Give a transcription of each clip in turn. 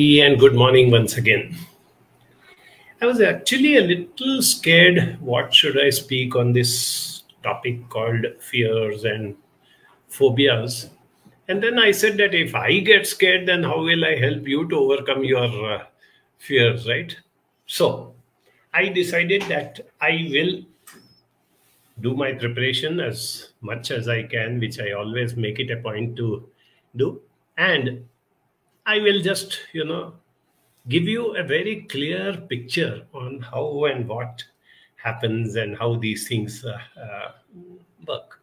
and good morning once again. I was actually a little scared. What should I speak on this topic called fears and phobias? And then I said that if I get scared, then how will I help you to overcome your uh, fears, right? So I decided that I will do my preparation as much as I can, which I always make it a point to do. And I will just, you know, give you a very clear picture on how and what happens and how these things uh, uh, work.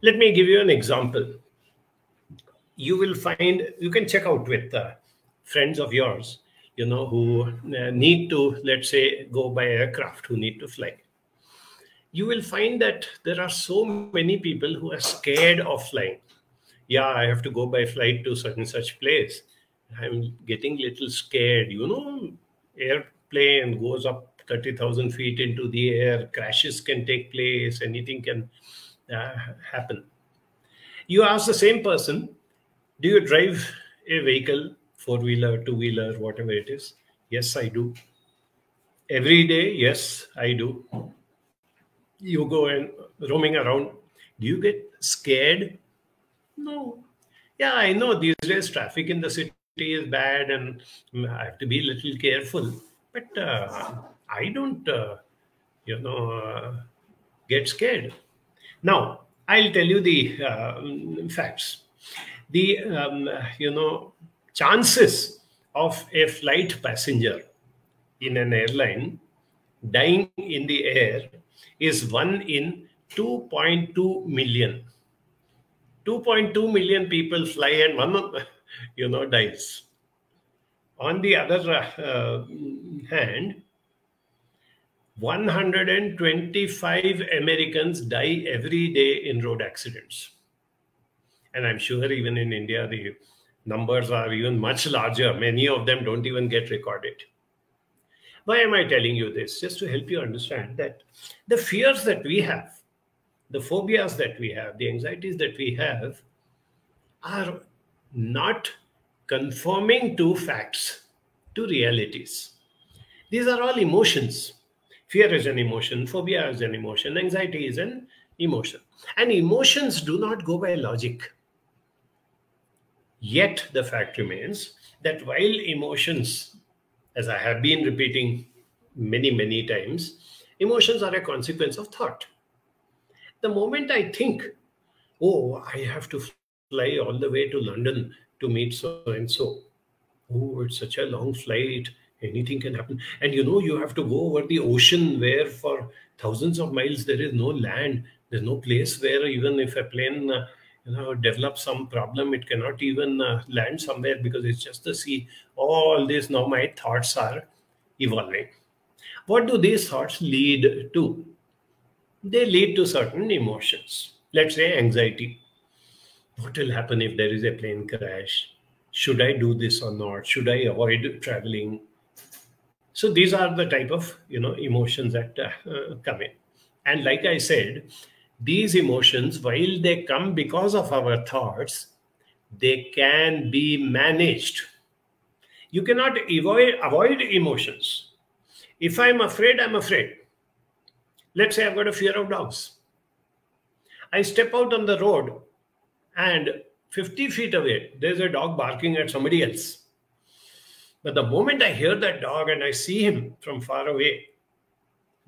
Let me give you an example. You will find, you can check out with uh, friends of yours, you know, who uh, need to, let's say, go by aircraft, who need to fly. You will find that there are so many people who are scared of flying. Yeah, I have to go by flight to such and such place I'm getting little scared. You know, airplane goes up 30,000 feet into the air, crashes can take place, anything can uh, happen. You ask the same person, do you drive a vehicle, four wheeler, two wheeler, whatever it is? Yes, I do. Every day, yes, I do. You go and roaming around. Do you get scared? No. Yeah, I know these days traffic in the city is bad and I have to be a little careful. But uh, I don't, uh, you know, uh, get scared. Now, I'll tell you the um, facts. The, um, you know, chances of a flight passenger in an airline dying in the air is 1 in 2.2 million. 2.2 million people fly and one you know, dies. On the other uh, hand, 125 Americans die every day in road accidents. And I'm sure even in India, the numbers are even much larger. Many of them don't even get recorded. Why am I telling you this? Just to help you understand that the fears that we have, the phobias that we have, the anxieties that we have are not conforming to facts, to realities. These are all emotions. Fear is an emotion, phobia is an emotion, anxiety is an emotion. And emotions do not go by logic. Yet the fact remains that while emotions, as I have been repeating many, many times, emotions are a consequence of thought. The moment I think, oh, I have to fly all the way to London to meet so and so. Oh, it's such a long flight. Anything can happen. And you know, you have to go over the ocean where for thousands of miles there is no land. There's no place where even if a plane uh, you know develops some problem, it cannot even uh, land somewhere because it's just the sea. All this now my thoughts are evolving. What do these thoughts lead to? They lead to certain emotions. Let's say anxiety what will happen if there is a plane crash? Should I do this or not? Should I avoid traveling? So these are the type of you know emotions that uh, come in. And like I said, these emotions, while they come because of our thoughts, they can be managed. You cannot avoid, avoid emotions. If I'm afraid, I'm afraid. Let's say I've got a fear of dogs. I step out on the road and 50 feet away, there's a dog barking at somebody else. But the moment I hear that dog and I see him from far away,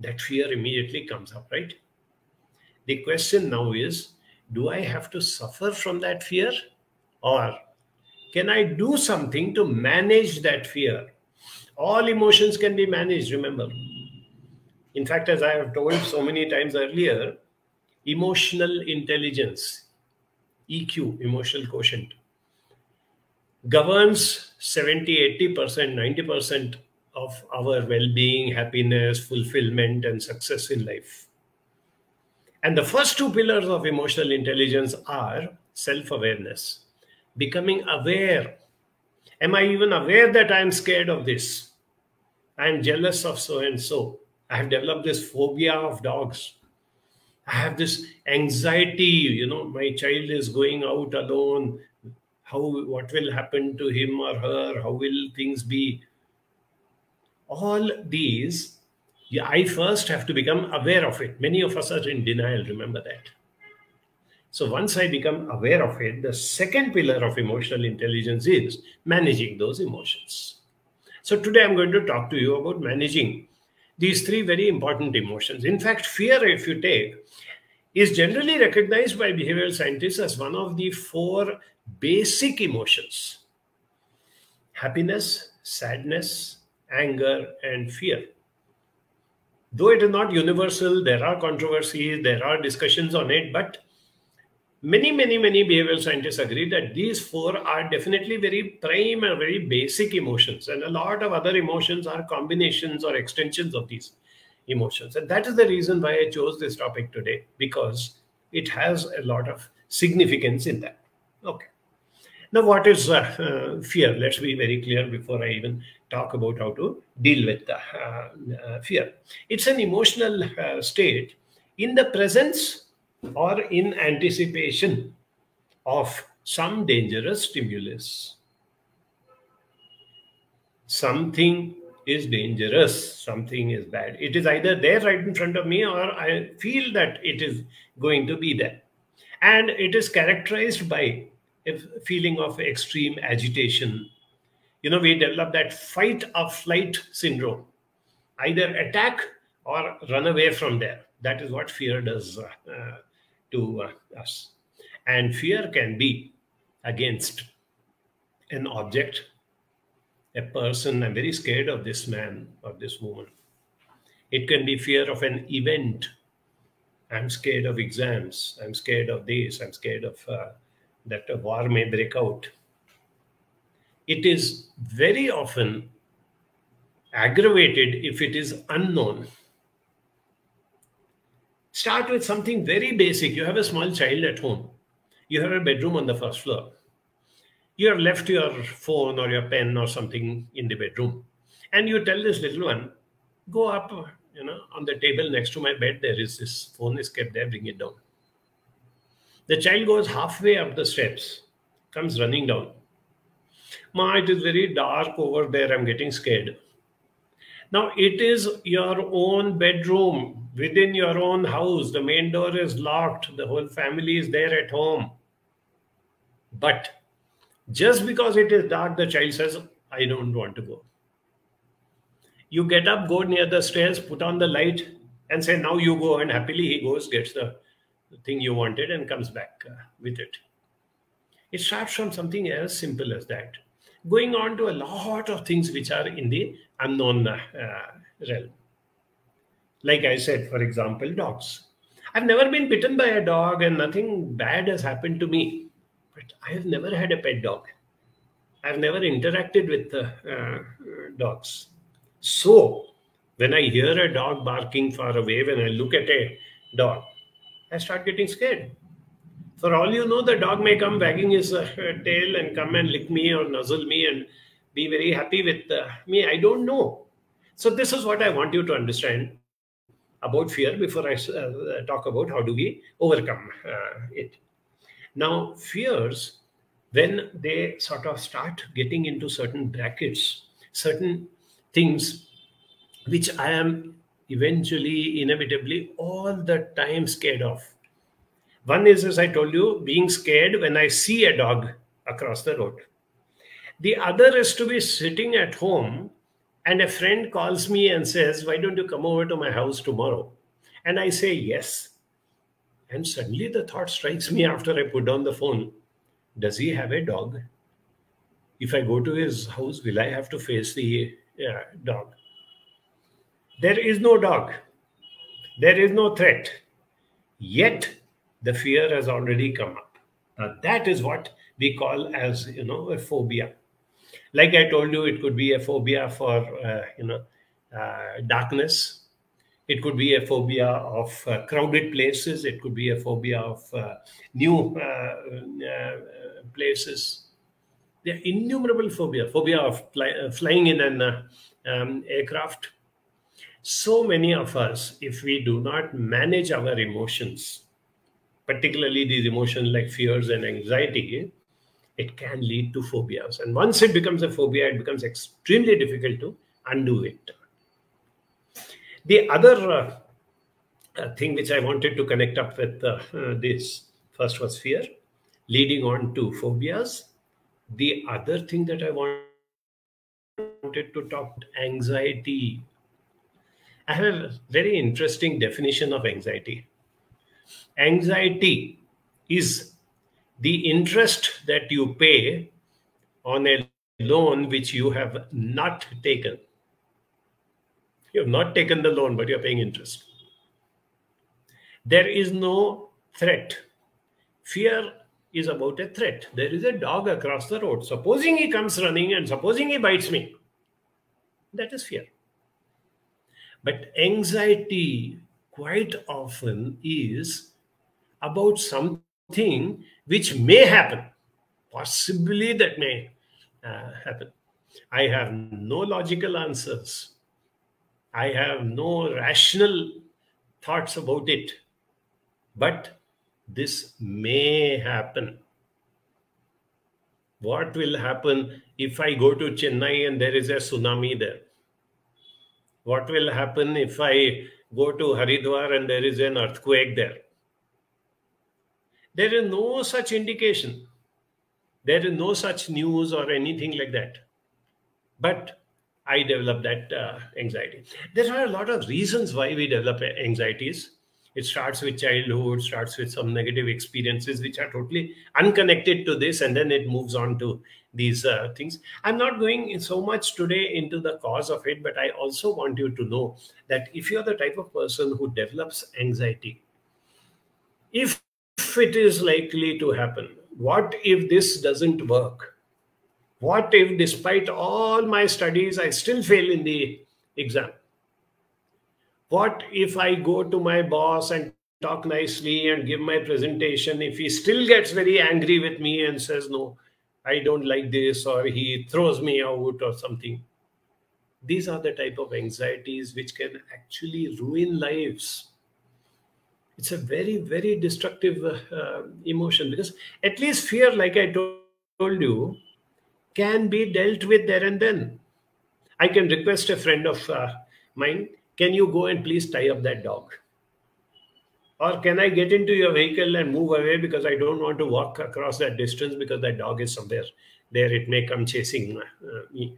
that fear immediately comes up, right? The question now is do I have to suffer from that fear? Or can I do something to manage that fear? All emotions can be managed, remember. In fact, as I have told so many times earlier, emotional intelligence EQ, emotional quotient, governs 70, 80%, 90% of our well being, happiness, fulfillment, and success in life. And the first two pillars of emotional intelligence are self awareness, becoming aware. Am I even aware that I'm scared of this? I'm jealous of so and so. I have developed this phobia of dogs. I have this anxiety, you know, my child is going out alone. how what will happen to him or her, how will things be. All these, yeah, I first have to become aware of it. Many of us are in denial, remember that. So once I become aware of it, the second pillar of emotional intelligence is managing those emotions. So today I'm going to talk to you about managing these three very important emotions. In fact, fear, if you take, is generally recognized by behavioral scientists as one of the four basic emotions happiness, sadness, anger, and fear. Though it is not universal, there are controversies, there are discussions on it, but many, many, many behavioral scientists agree that these four are definitely very prime and very basic emotions. And a lot of other emotions are combinations or extensions of these emotions. And that is the reason why I chose this topic today, because it has a lot of significance in that. Okay. Now, what is uh, uh, fear? Let's be very clear before I even talk about how to deal with the, uh, uh fear. It's an emotional uh, state in the presence or in anticipation of some dangerous stimulus. Something is dangerous, something is bad. It is either there right in front of me or I feel that it is going to be there. And it is characterized by a feeling of extreme agitation. You know, we develop that fight or flight syndrome either attack or run away from there. That is what fear does uh, to us. And fear can be against an object, a person. I'm very scared of this man or this woman. It can be fear of an event. I'm scared of exams. I'm scared of this. I'm scared of uh, that a war may break out. It is very often aggravated if it is unknown Start with something very basic. You have a small child at home. You have a bedroom on the first floor. You have left your phone or your pen or something in the bedroom. And you tell this little one, go up, you know, on the table next to my bed, there is this phone is kept there, bring it down. The child goes halfway up the steps, comes running down. Ma, it is very dark over there. I'm getting scared. Now, it is your own bedroom within your own house. The main door is locked. The whole family is there at home. But just because it is dark, the child says, I don't want to go. You get up, go near the stairs, put on the light, and say, Now you go. And happily he goes, gets the thing you wanted, and comes back uh, with it. It starts from something as simple as that going on to a lot of things which are in the unknown uh, realm. Like I said, for example, dogs. I've never been bitten by a dog and nothing bad has happened to me, but I have never had a pet dog. I've never interacted with uh, uh, dogs. So, when I hear a dog barking far away, when I look at a dog, I start getting scared. For all you know, the dog may come wagging his uh, tail and come and lick me or nuzzle me and be very happy with uh, me. I don't know. So this is what I want you to understand about fear before I uh, talk about how do we overcome uh, it. Now, fears, when they sort of start getting into certain brackets, certain things which I am eventually, inevitably, all the time scared of one is, as I told you, being scared when I see a dog across the road. The other is to be sitting at home and a friend calls me and says, Why don't you come over to my house tomorrow? And I say, Yes. And suddenly the thought strikes me after I put down the phone Does he have a dog? If I go to his house, will I have to face the uh, dog? There is no dog. There is no threat. Yet the fear has already come up. Now, that is what we call as, you know, a phobia. Like I told you, it could be a phobia for, uh, you know, uh, darkness. It could be a phobia of uh, crowded places. It could be a phobia of uh, new uh, uh, places. There are innumerable phobia. Phobia of fly, flying in an um, aircraft. So many of us, if we do not manage our emotions, particularly these emotions like fears and anxiety, it can lead to phobias. And once it becomes a phobia, it becomes extremely difficult to undo it. The other uh, uh, thing which I wanted to connect up with uh, uh, this first was fear, leading on to phobias. The other thing that I wanted to talk about anxiety. I have a very interesting definition of anxiety. Anxiety is the interest that you pay on a loan which you have not taken. You have not taken the loan, but you're paying interest. There is no threat. Fear is about a threat. There is a dog across the road. Supposing he comes running and supposing he bites me, that is fear. But anxiety quite often is about something which may happen. Possibly that may uh, happen. I have no logical answers. I have no rational thoughts about it. But this may happen. What will happen if I go to Chennai and there is a tsunami there? What will happen if I go to Haridwar and there is an earthquake there? There is no such indication. There is no such news or anything like that. But I develop that uh, anxiety. There are a lot of reasons why we develop anxieties. It starts with childhood, starts with some negative experiences which are totally unconnected to this, and then it moves on to these uh, things. I'm not going so much today into the cause of it, but I also want you to know that if you're the type of person who develops anxiety, if it is likely to happen, what if this doesn't work? What if, despite all my studies, I still fail in the exam? What if I go to my boss and talk nicely and give my presentation? If he still gets very angry with me and says, No, I don't like this, or he throws me out or something. These are the type of anxieties which can actually ruin lives. It's a very, very destructive uh, emotion because at least fear, like I told you, can be dealt with there and then. I can request a friend of uh, mine, can you go and please tie up that dog? Or can I get into your vehicle and move away because I don't want to walk across that distance because that dog is somewhere there. It may come chasing uh, me.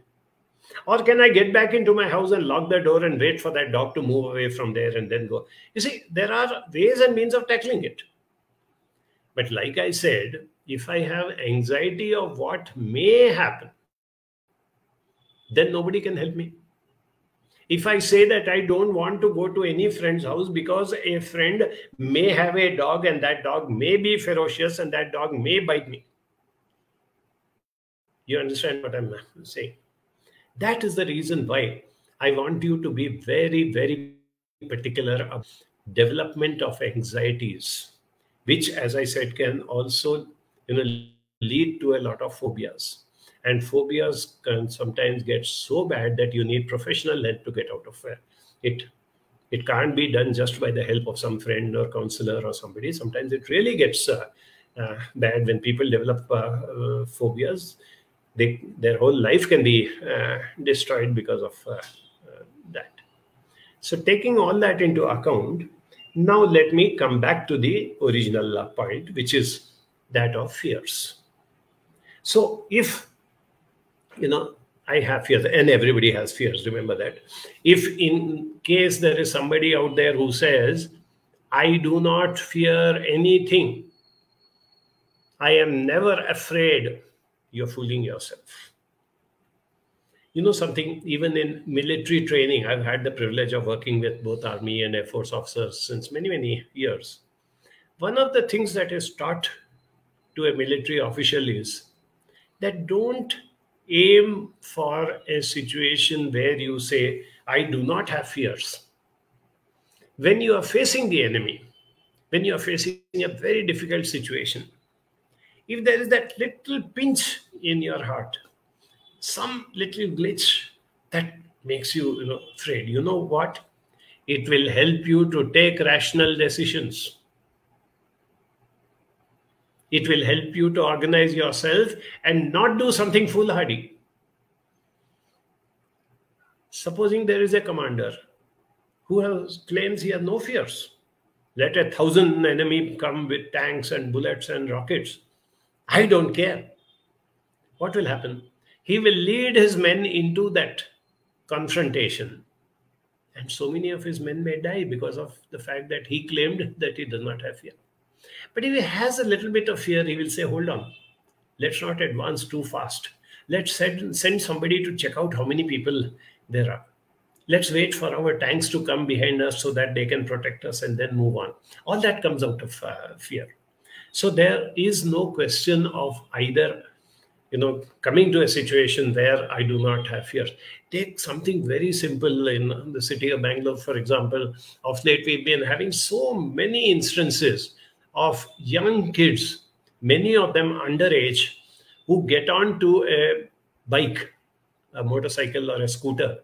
Or can I get back into my house and lock the door and wait for that dog to move away from there and then go? You see, there are ways and means of tackling it. But like I said, if I have anxiety of what may happen, then nobody can help me if I say that I don't want to go to any friend's house because a friend may have a dog and that dog may be ferocious and that dog may bite me. You understand what I'm saying? That is the reason why I want you to be very, very particular about development of anxieties, which, as I said, can also you know, lead to a lot of phobias and phobias can sometimes get so bad that you need professional help to get out of it. It can't be done just by the help of some friend or counselor or somebody. Sometimes it really gets uh, uh, bad when people develop uh, uh phobias. They, their whole life can be uh, destroyed because of uh, that. So taking all that into account now let me come back to the original point which is that of fears. So if you know i have fears and everybody has fears remember that. If in case there is somebody out there who says i do not fear anything i am never afraid you're fooling yourself. You know something even in military training i've had the privilege of working with both army and air force officers since many many years. One of the things that is taught to a military official is that don't aim for a situation where you say, I do not have fears. When you are facing the enemy, when you are facing a very difficult situation, if there is that little pinch in your heart, some little glitch that makes you, you know, afraid, you know what? It will help you to take rational decisions It will help you to organize yourself and not do something foolhardy. Supposing there is a commander who has, claims he has no fears. Let a thousand enemy come with tanks and bullets and rockets. I don't care. What will happen? He will lead his men into that confrontation. And so many of his men may die because of the fact that he claimed that he does not have fear. But if he has a little bit of fear, he will say, hold on, let's not advance too fast. Let's send, send somebody to check out how many people there are. Let's wait for our tanks to come behind us so that they can protect us and then move on. All that comes out of uh, fear. So there is no question of either you know, coming to a situation where I do not have fear. Take something very simple in the city of Bangalore, for example. Of late, we've been having so many instances of young kids, many of them underage, who get onto a bike, a motorcycle, or a scooter.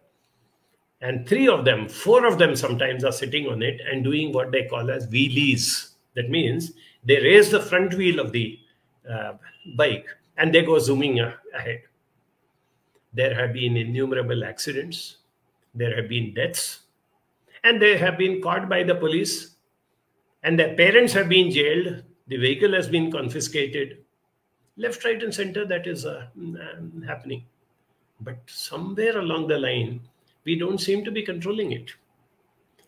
And three of them, four of them sometimes are sitting on it and doing what they call as wheelies. That means they raise the front wheel of the uh, bike and they go zooming ahead. There have been innumerable accidents, there have been deaths, and they have been caught by the police, and their parents have been jailed, the vehicle has been confiscated. Left, right, and center, that is uh, um, happening. But somewhere along the line, we don't seem to be controlling it.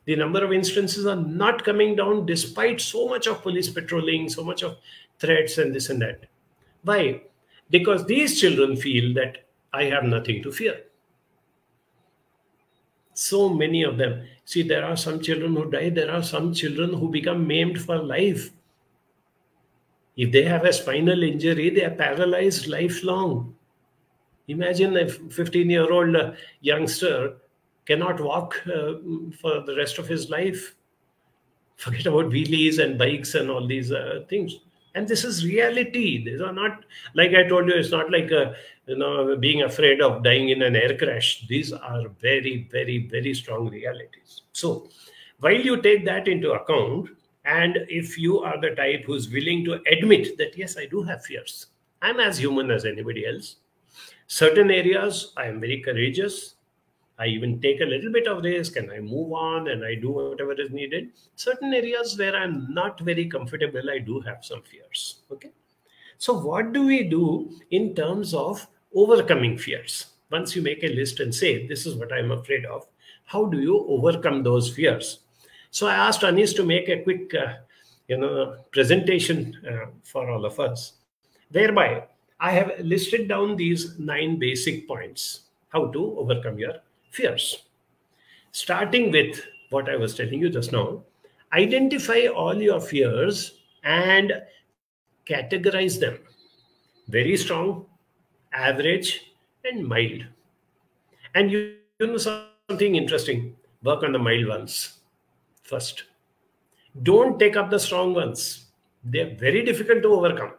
The number of instances are not coming down despite so much of police patrolling, so much of threats, and this and that. Why? because these children feel that I have nothing to fear. So many of them. See, there are some children who die, there are some children who become maimed for life. If they have a spinal injury, they are paralyzed lifelong. Imagine a 15 year old youngster cannot walk uh, for the rest of his life. Forget about wheelies and bikes and all these uh, things and this is reality. These are not like i told you it's not like a, you know being afraid of dying in an air crash. These are very very very strong realities. So while you take that into account and if you are the type who's willing to admit that yes i do have fears. I'm as human as anybody else. Certain areas i am very courageous I even take a little bit of risk and I move on and I do whatever is needed. Certain areas where I'm not very comfortable, I do have some fears. Okay. So, what do we do in terms of overcoming fears? Once you make a list and say, This is what I'm afraid of, how do you overcome those fears? So, I asked Anis to make a quick uh, you know, presentation uh, for all of us, whereby I have listed down these nine basic points how to overcome your fears. Starting with what I was telling you just now, identify all your fears and categorize them very strong, average, and mild. And you, you know something interesting work on the mild ones first. Don't take up the strong ones, they're very difficult to overcome.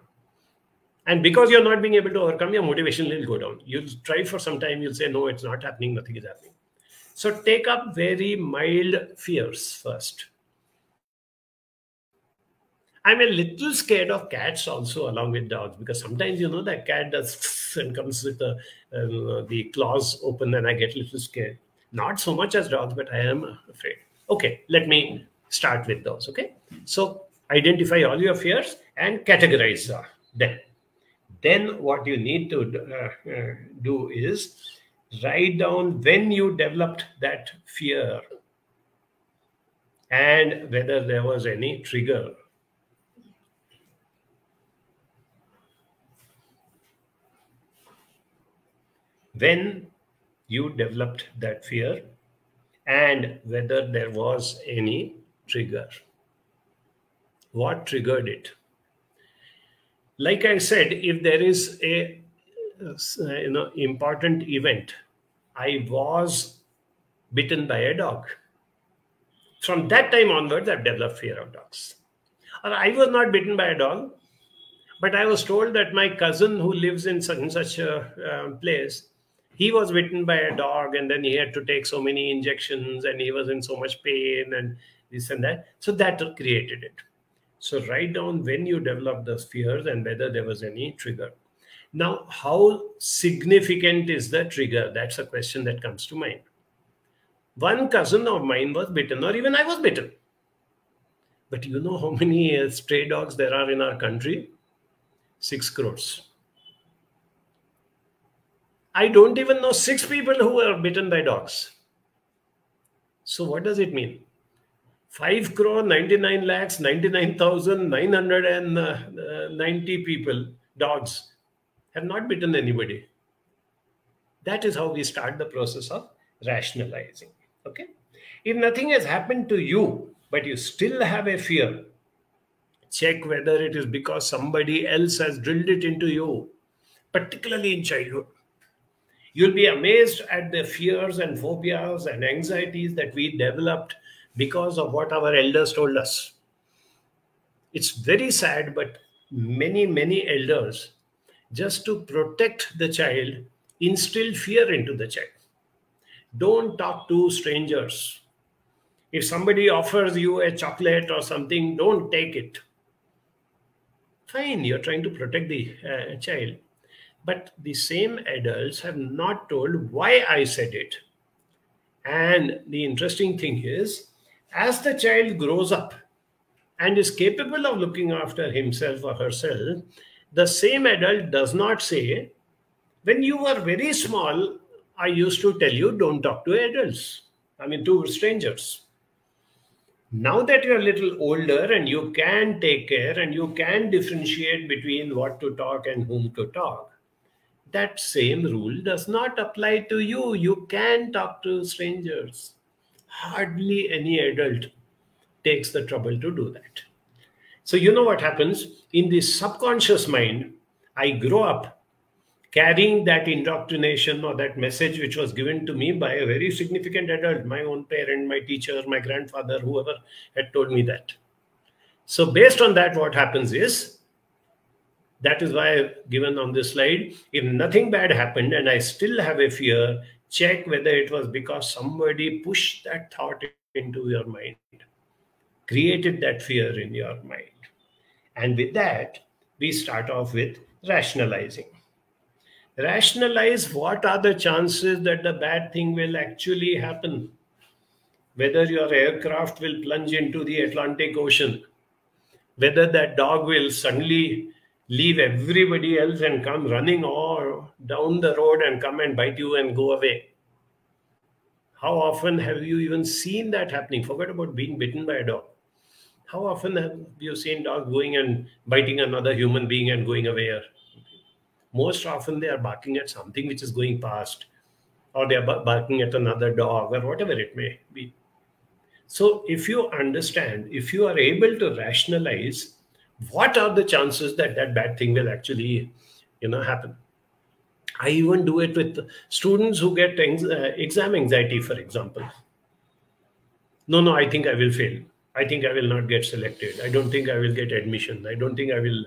And because you're not being able to overcome, your motivation will go down. You'll try for some time, you'll say, no, it's not happening, nothing is happening. So take up very mild fears first. I'm a little scared of cats also, along with dogs, because sometimes you know that cat does and comes with the uh, the claws open, and I get a little scared. Not so much as dogs, but I am afraid. Okay, let me start with those. Okay, so identify all your fears and categorize them. Then what you need to uh, uh, do is write down when you developed that fear and whether there was any trigger. When you developed that fear and whether there was any trigger. What triggered it? Like I said, if there is a uh, you know important event, I was bitten by a dog. From that time onwards, I've developed fear of dogs. Or I was not bitten by a dog, but I was told that my cousin who lives in such and such a uh, place, he was bitten by a dog, and then he had to take so many injections, and he was in so much pain, and this and that. So that created it. So write down when you developed those fears and whether there was any trigger. Now, how significant is the trigger? That's a question that comes to mind. One cousin of mine was bitten, or even I was bitten. But you know how many uh, stray dogs there are in our country? Six crores. I don't even know six people who were bitten by dogs. So, what does it mean? 5 crore 99 lakhs 99,990 uh, people, dogs, have not bitten anybody. That is how we start the process of rationalizing. Okay. If nothing has happened to you, but you still have a fear, check whether it is because somebody else has drilled it into you, particularly in childhood. You'll be amazed at the fears and phobias and anxieties that we developed because of what our elders told us. It's very sad, but many, many elders, just to protect the child, instill fear into the child. Don't talk to strangers. If somebody offers you a chocolate or something, don't take it. Fine, you're trying to protect the uh, child. But the same adults have not told why I said it. And the interesting thing is, as the child grows up and is capable of looking after himself or herself, the same adult does not say, When you were very small, I used to tell you don't talk to adults, I mean, to strangers. Now that you're a little older and you can take care and you can differentiate between what to talk and whom to talk, that same rule does not apply to you. You can talk to strangers hardly any adult takes the trouble to do that. So, you know what happens in the subconscious mind? I grow up carrying that indoctrination or that message which was given to me by a very significant adult, my own parent, my teacher, my grandfather, whoever had told me that. So, based on that, what happens is that is why I've given on this slide if nothing bad happened and I still have a fear, check whether it was because somebody pushed that thought into your mind, created that fear in your mind. And with that, we start off with rationalizing. Rationalize what are the chances that the bad thing will actually happen. Whether your aircraft will plunge into the Atlantic Ocean, whether that dog will suddenly leave everybody else and come running or down the road and come and bite you and go away. How often have you even seen that happening? Forget about being bitten by a dog. How often have you seen dogs going and biting another human being and going away? Most often they are barking at something which is going past, or they are barking at another dog, or whatever it may be. So, if you understand, if you are able to rationalize what are the chances that that bad thing will actually you know happen? I even do it with students who get uh, exam anxiety for example. No no i think i will fail. I think i will not get selected. I don't think i will get admission. I don't think i will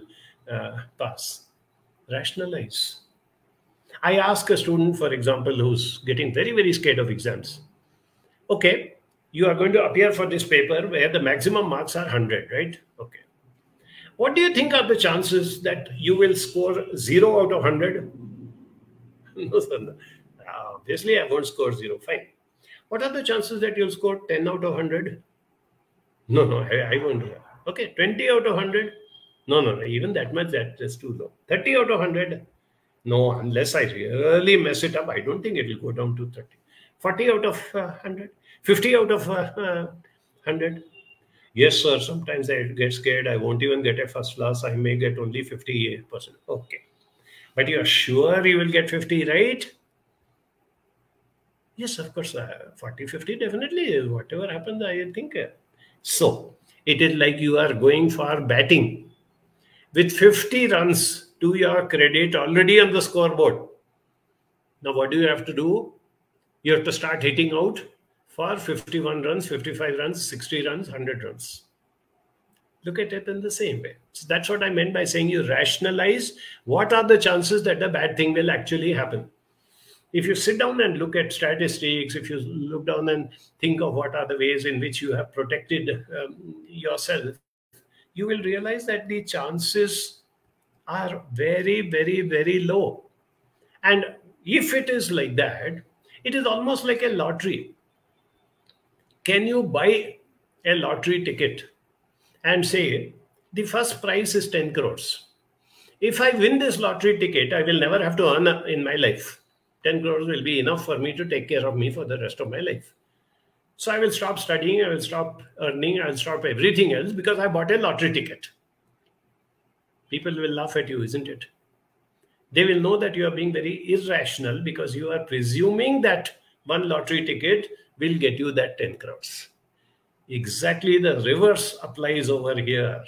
uh, pass. Rationalize. I ask a student for example who's getting very very scared of exams. Okay you are going to appear for this paper where the maximum marks are 100 right? Okay what do you think are the chances that you will score 0 out of 100? no, sir. Obviously, I won't score 0. Fine. What are the chances that you'll score 10 out of 100? No, no, I, I won't do that. Okay, 20 out of 100? No, no, no, even that much, that is too low. 30 out of 100? No, unless I really mess it up, I don't think it will go down to 30. 40 out of uh, 100? 50 out of uh, 100? Yes, sir. Sometimes I get scared. I won't even get a first class. I may get only 50%. Okay. But you're sure you will get 50, right? Yes, of course. Uh, 40, 50, definitely. Whatever happens, I think. Uh, so it is like you are going for batting with 50 runs to your credit already on the scoreboard. Now, what do you have to do? You have to start hitting out for 51 runs, 55 runs, 60 runs, 100 runs. Look at it in the same way. So that's what I meant by saying you rationalize what are the chances that the bad thing will actually happen. If you sit down and look at statistics, if you look down and think of what are the ways in which you have protected um, yourself, you will realize that the chances are very, very, very low. And if it is like that, it is almost like a lottery. Can you buy a lottery ticket and say, the first prize is 10 crores? If I win this lottery ticket, I will never have to earn in my life. 10 crores will be enough for me to take care of me for the rest of my life. So I will stop studying, I will stop earning, I will stop everything else because I bought a lottery ticket. People will laugh at you, isn't it? They will know that you are being very irrational because you are presuming that one lottery ticket will get you that 10 crores. Exactly the reverse applies over here.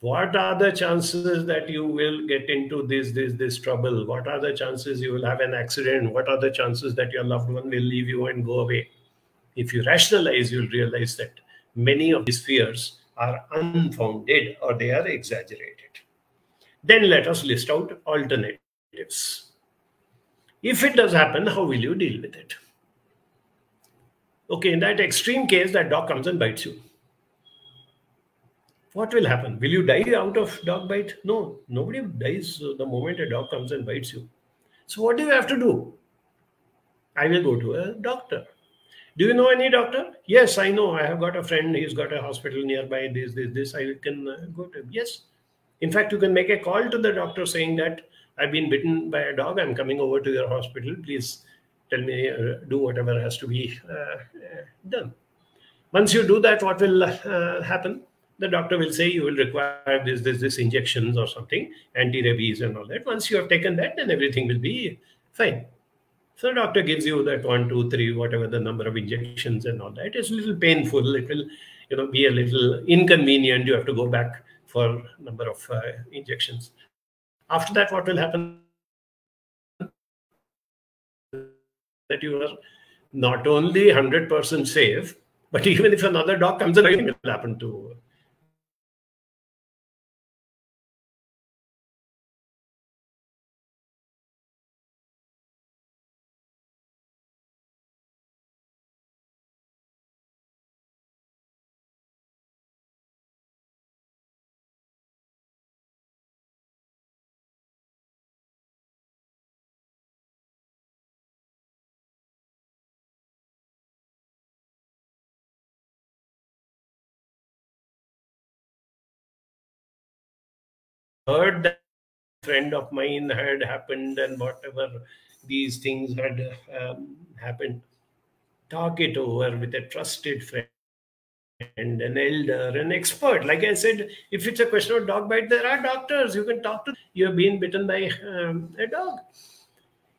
What are the chances that you will get into this this this trouble? What are the chances you will have an accident? What are the chances that your loved one will leave you and go away? If you rationalize you'll realize that many of these fears are unfounded or they are exaggerated. Then let us list out alternatives. If it does happen how will you deal with it okay in that extreme case that dog comes and bites you what will happen? Will you die out of dog bite? No, nobody dies the moment a dog comes and bites you. So, what do you have to do? I will go to a doctor. Do you know any doctor? Yes, I know. I have got a friend. He's got a hospital nearby. This, this, this. I can uh, go to. him. Yes. In fact, you can make a call to the doctor saying that I've been bitten by a dog. I'm coming over to your hospital. Please tell me, uh, do whatever has to be uh, uh done. Once you do that, what will happen? the doctor will say you will require this, this, this injections or something, anti-rabies and all that. Once you have taken that, then everything will be fine. So doctor gives you that one, two, three, whatever the number of injections and all that. It's a little painful. It will, you know, be a little inconvenient. You have to go back for number of uh, injections. After that, what will happen? That you are not only 100% safe, but even if another dog comes in, it will happen to heard that friend of mine had happened and whatever these things had um, happened. Talk it over with a trusted friend and an elder an expert. Like i said if it's a question of dog bite there are doctors you can talk to. You have been bitten by um, a dog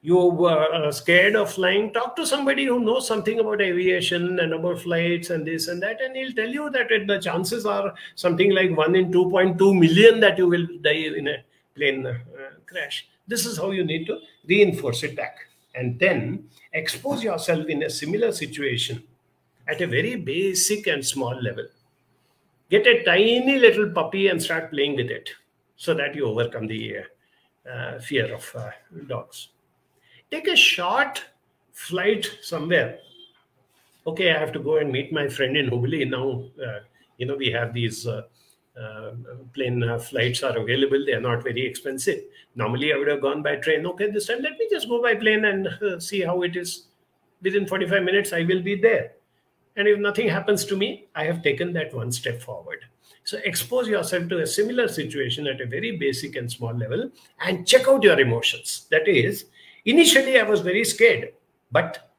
you were uh, scared of flying, talk to somebody who knows something about aviation and about flights and this and that, and he'll tell you that it, the chances are something like 1 in 2.2 million that you will die in a plane uh, crash. This is how you need to reinforce it back. And then expose yourself in a similar situation at a very basic and small level. Get a tiny little puppy and start playing with it so that you overcome the uh, fear of uh, dogs take a short flight somewhere. Okay, I have to go and meet my friend in Hubli. Now, uh, you know, we have these uh, uh, plane uh, flights are available. They are not very expensive. Normally, I would have gone by train. Okay, this time let me just go by plane and uh, see how it is. Within 45 minutes, I will be there. And if nothing happens to me, I have taken that one step forward. So expose yourself to a similar situation at a very basic and small level and check out your emotions. That is, Initially, I was very scared. But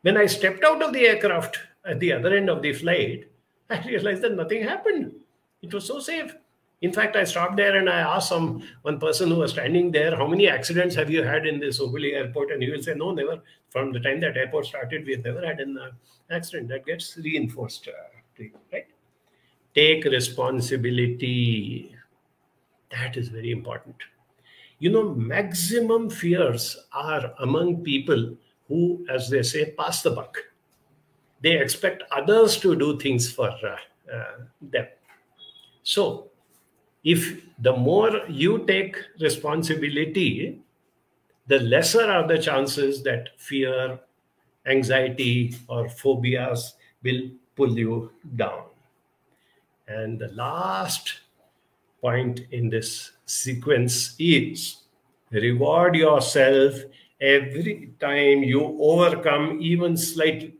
when I stepped out of the aircraft at the other end of the flight, I realized that nothing happened. It was so safe. In fact, I stopped there and I asked some one person who was standing there, "How many accidents have you had in this Hubli airport?" And he will say, "No, never. From the time that airport started, we have never had an uh, accident." That gets reinforced, uh, right? Take responsibility. That is very important you know, maximum fears are among people who, as they say, pass the buck. They expect others to do things for uh, uh, them. So, if the more you take responsibility, the lesser are the chances that fear, anxiety, or phobias will pull you down. And the last point in this sequence is reward yourself every time you overcome even slightly.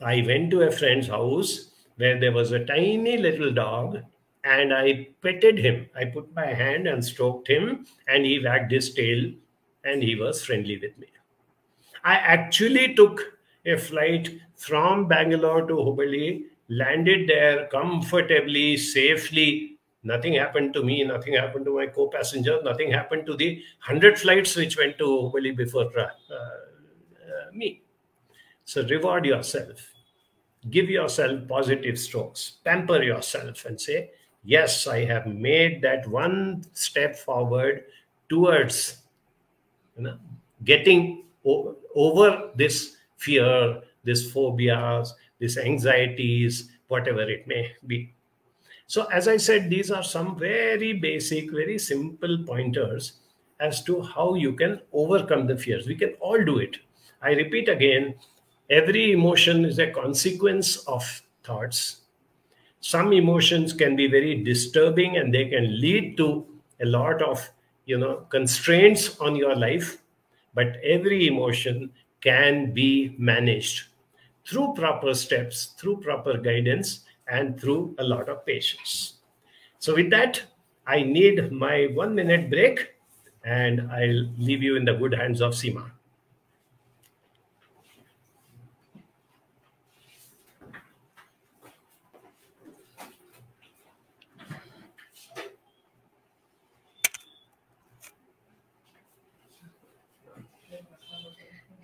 I went to a friend's house where there was a tiny little dog and I petted him. I put my hand and stroked him, and he wagged his tail and he was friendly with me. I actually took a flight from Bangalore to Hubballi, landed there comfortably, safely. Nothing happened to me, nothing happened to my co passenger, nothing happened to the 100 flights which went to Hubballi before uh, uh, me. So reward yourself, give yourself positive strokes, pamper yourself, and say, Yes, I have made that one step forward towards you know, getting over this fear, this phobias, this anxieties, whatever it may be. So, as I said, these are some very basic, very simple pointers as to how you can overcome the fears. We can all do it. I repeat again every emotion is a consequence of thoughts. Some emotions can be very disturbing and they can lead to a lot of you know constraints on your life but every emotion can be managed through proper steps, through proper guidance, and through a lot of patience. So, with that, I need my one minute break and I'll leave you in the good hands of Seema.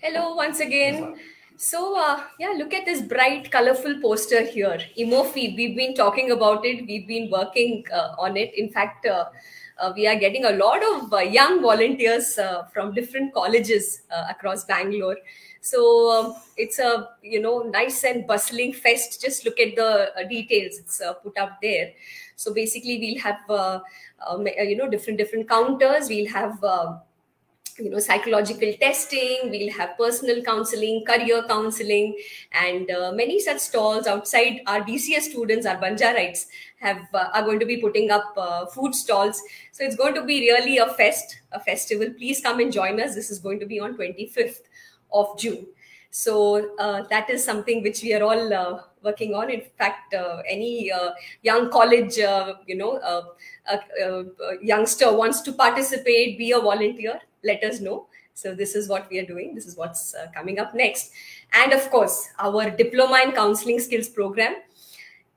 Hello, once again. So, uh, yeah, look at this bright, colorful poster here. Emofi, we've been talking about it, we've been working uh, on it. In fact, uh, uh we are getting a lot of uh, young volunteers uh, from different colleges across Bangalore. So um, it's a you know nice and bustling fest. Just look at the details; it's put up there. So basically, we'll have um, you know different different counters. We'll have you know psychological testing we'll have personal counseling career counseling and uh, many such stalls outside our dcs students our banjarites have uh, are going to be putting up uh, food stalls. So it's going to be really a fest a festival. Please come and join us. This is going to be on 25th of june. So uh, that is something which we are all uh, working on. In fact, uh, any uh, young college, uh, you know, youngster wants to participate, be a volunteer, let us know. So this is what we are doing. This is what's coming up next. And of course, our diploma in counseling skills program.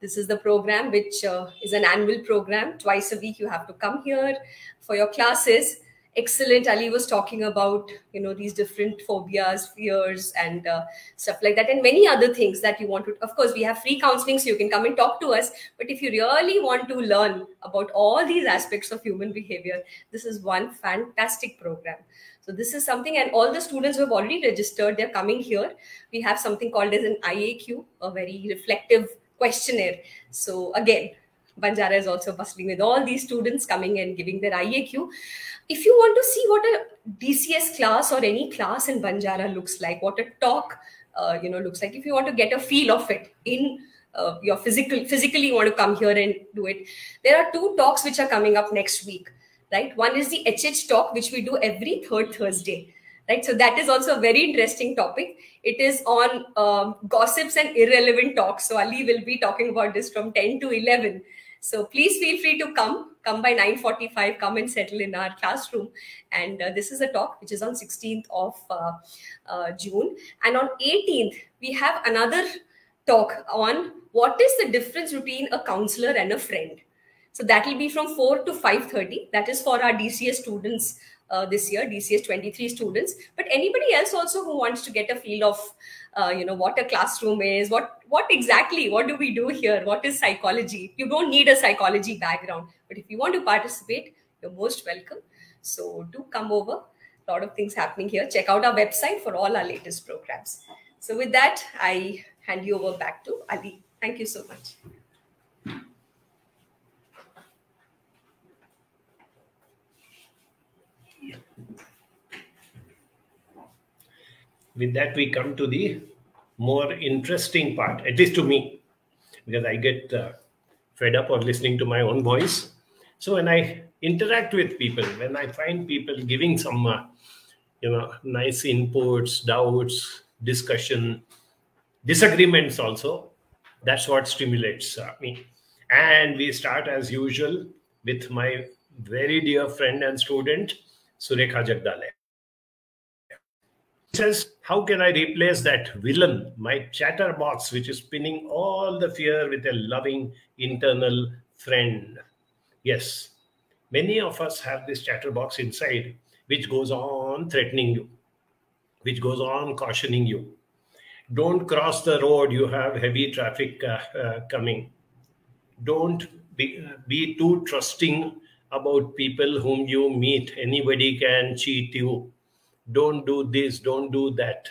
This is the program which is an annual program. Twice a week, you have to come here for your classes excellent ali was talking about you know these different phobias fears and uh, stuff like that and many other things that you want to of course we have free counseling so you can come and talk to us but if you really want to learn about all these aspects of human behavior this is one fantastic program. So this is something and all the students who have already registered they're coming here. We have something called as an iaq a very reflective questionnaire. So again Banjara is also bustling with all these students coming and giving their IAQ if you want to see what a DCS class or any class in Banjara looks like, what a talk uh, you know looks like, if you want to get a feel of it in uh, your physical physically you want to come here and do it, there are two talks which are coming up next week. Right, one is the HH talk which we do every third Thursday. Right, so that is also a very interesting topic. It is on um, gossips and irrelevant talks. So Ali will be talking about this from 10 to 11 so please feel free to come. Come by 9:45. Come and settle in our classroom. And uh, this is a talk which is on 16th of uh, uh, June. And on 18th we have another talk on what is the difference between a counselor and a friend. So that will be from 4 to 5:30. That is for our DCS students uh, this year, DCS 23 students. But anybody else also who wants to get a feel of uh, you know what a classroom is what what exactly what do we do here? What is psychology? You don't need a psychology background but if you want to participate you're most welcome. So do come over. A lot of things happening here. Check out our website for all our latest programs. So with that i hand you over back to ali. Thank you so much with that we come to the more interesting part at least to me because I get uh, fed up of listening to my own voice. So when I interact with people, when I find people giving some, uh, you know, nice inputs, doubts, discussion, disagreements also, that's what stimulates uh, me. And we start as usual with my very dear friend and student, Surekha Jagdale. Says, How can I replace that villain, my chatterbox, which is spinning all the fear with a loving internal friend? Yes, many of us have this chatterbox inside, which goes on threatening you, which goes on cautioning you. Don't cross the road, you have heavy traffic uh, uh, coming. Don't be, be too trusting about people whom you meet. Anybody can cheat you. Don't do this, don't do that.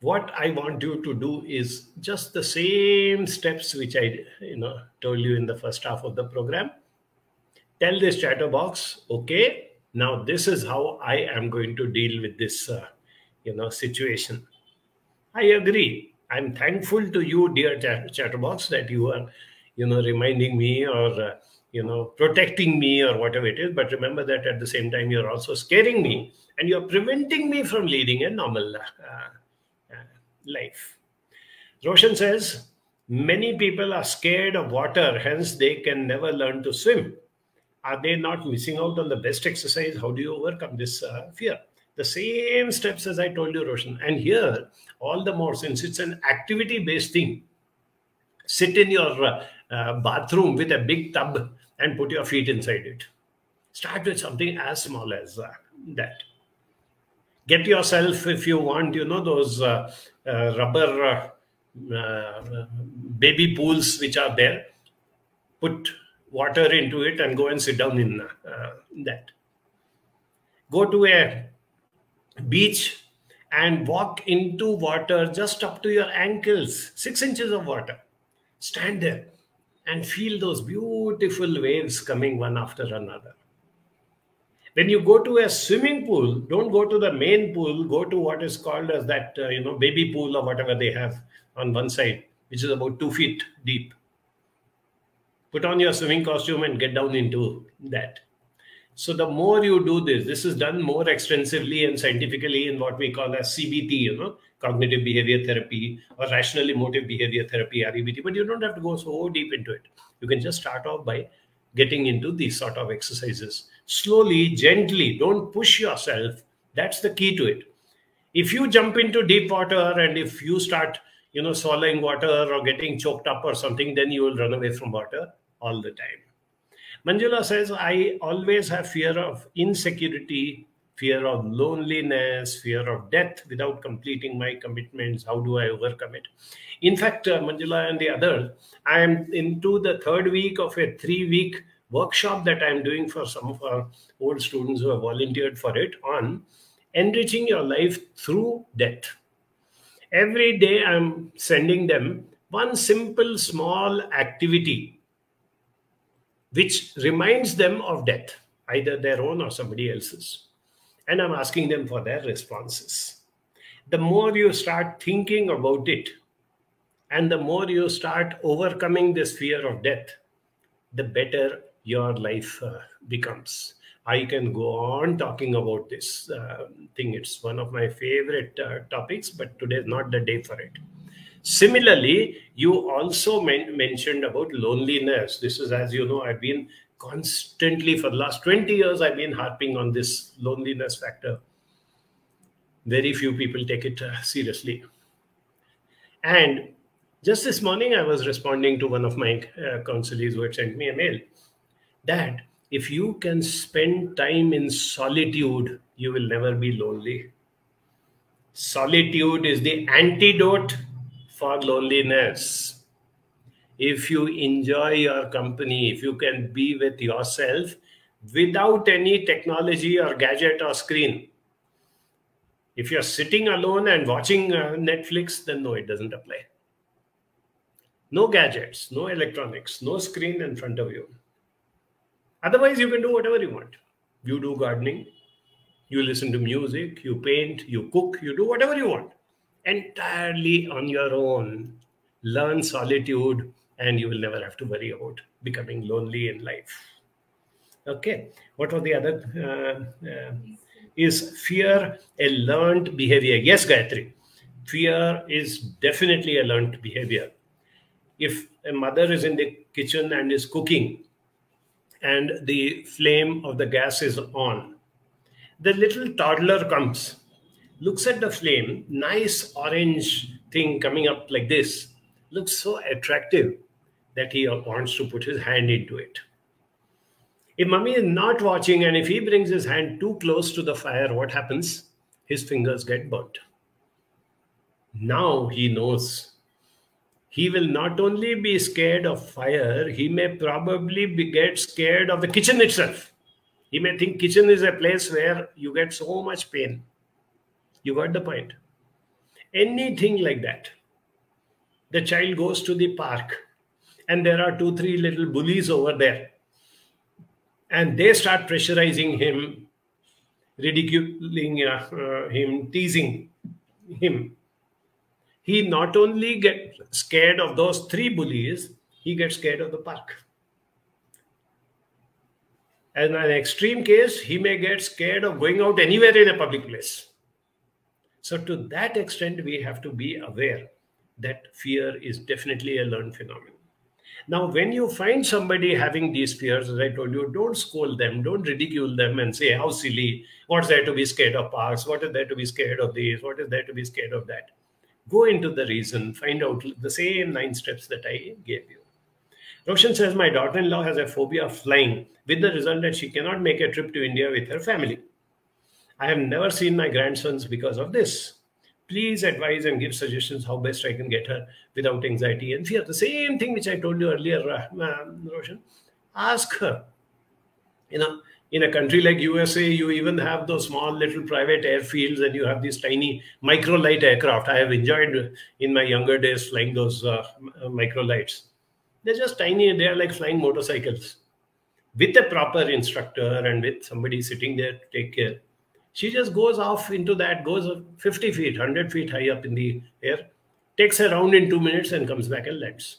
What I want you to do is just the same steps which I you know told you in the first half of the program. Tell this chatterbox, okay, now this is how I am going to deal with this uh, you know situation. I agree. I'm thankful to you, dear chatterbox, that you are you know reminding me or uh, you know protecting me or whatever it is but remember that at the same time you're also scaring me and you're preventing me from leading a normal uh, uh, life. Roshan says many people are scared of water hence they can never learn to swim. Are they not missing out on the best exercise? How do you overcome this uh, fear? The same steps as i told you roshan. And here all the more since it's an activity based thing sit in your uh, uh, bathroom with a big tub and put your feet inside it. Start with something as small as uh, that. Get yourself, if you want, you know, those uh, uh, rubber uh, baby pools which are there. Put water into it and go and sit down in that. Go to a beach and walk into water just up to your ankles, six inches of water. Stand there and feel those beautiful waves coming one after another. When you go to a swimming pool, don't go to the main pool, go to what is called as that, uh, you know, baby pool or whatever they have on one side, which is about two feet deep. Put on your swimming costume and get down into that. So the more you do this, this is done more extensively and scientifically in what we call as CBT, you know, cognitive behavior therapy or rational emotive behavior therapy, REBT, but you don't have to go so deep into it. You can just start off by getting into these sort of exercises. Slowly, gently, don't push yourself. That's the key to it. If you jump into deep water and if you start, you know, swallowing water or getting choked up or something, then you will run away from water all the time. Manjula says, I always have fear of insecurity, fear of loneliness, fear of death without completing my commitments. How do I overcome it? In fact, uh, Manjula and the others, I am into the third week of a three week workshop that I'm doing for some of our old students who have volunteered for it on enriching your life through death. Every day, I'm sending them one simple, small activity which reminds them of death, either their own or somebody else's. And I'm asking them for their responses. The more you start thinking about it, and the more you start overcoming this fear of death, the better your life uh, becomes. I can go on talking about this uh, thing. It's one of my favorite uh, topics, but today is not the day for it. Similarly, you also men- mentioned about loneliness. This is, as you know, I've been constantly for the last 20 years, I've been harping on this loneliness factor. Very few people take it uh, seriously. And just this morning, I was responding to one of my uh, counselors who had sent me a mail that if you can spend time in solitude, you will never be lonely. Solitude is the antidote for loneliness. If you enjoy your company, if you can be with yourself without any technology or gadget or screen, if you're sitting alone and watching uh, Netflix, then no, it doesn't apply. No gadgets, no electronics, no screen in front of you. Otherwise, you can do whatever you want. You do gardening, you listen to music, you paint, you cook, you do whatever you want entirely on your own. learn solitude, and you will never have to worry about becoming lonely in life. Okay, what was the other? Uh, uh, is fear a learned behavior? Yes, Gayatri. Fear is definitely a learned behavior. If a mother is in the kitchen and is cooking, and the flame of the gas is on, the little toddler comes, looks at the flame, nice orange thing coming up like this, looks so attractive that he wants to put his hand into it. If mummy is not watching and if he brings his hand too close to the fire, what happens? His fingers get burnt. Now he knows. He will not only be scared of fire, he may probably be, get scared of the kitchen itself. He may think kitchen is a place where you get so much pain. You got the point. Anything like that. The child goes to the park and there are two, three little bullies over there and they start pressurizing him, ridiculing uh, uh, him, teasing him. He not only gets scared of those three bullies, he gets scared of the park. In an extreme case, he may get scared of going out anywhere in a public place. So, to that extent, we have to be aware that fear is definitely a learned phenomenon. Now, when you find somebody having these fears, as I told you, don't scold them, don't ridicule them and say, How silly, what's there to be scared of parks? What is there to be scared of this? What is there to be scared of that? Go into the reason, find out the same nine steps that I gave you. Roshan says, My daughter in law has a phobia of flying, with the result that she cannot make a trip to India with her family. I have never seen my grandsons because of this please advise and give suggestions how best I can get her without anxiety and fear. The same thing which I told you earlier, uh, Roshan. Ask her. You know, in a country like USA, you even have those small little private airfields and you have these tiny microlight aircraft. I have enjoyed in my younger days flying those uh, microlights. They're just tiny. They are like flying motorcycles. With a proper instructor and with somebody sitting there to take care, she just goes off into that, goes 50 feet, 100 feet high up in the air, takes a round in two minutes and comes back and lands.